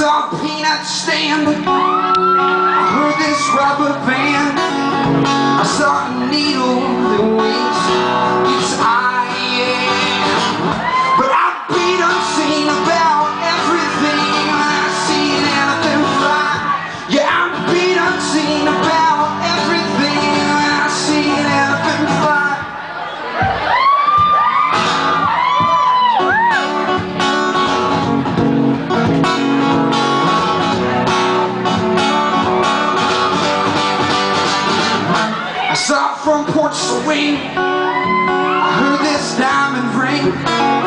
saw a peanut stand. I heard this rubber band. I saw a needle that went. Saw from Port Saline I heard this diamond ring